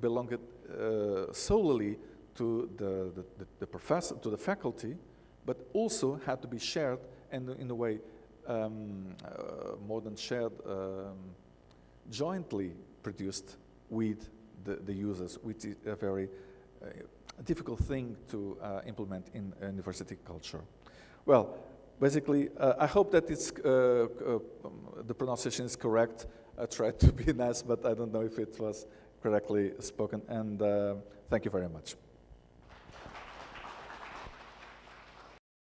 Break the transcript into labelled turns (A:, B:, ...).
A: belonged uh, solely to the, the, the, the, professor, to the faculty, but also had to be shared and in a way um, uh, more than shared, um, jointly produced with the, the users, which is a very uh, difficult thing to uh, implement in university culture. Well, basically, uh, I hope that it's, uh, the pronunciation is correct. I tried to be nice, but I don't know if it was correctly spoken. And uh, thank you very much.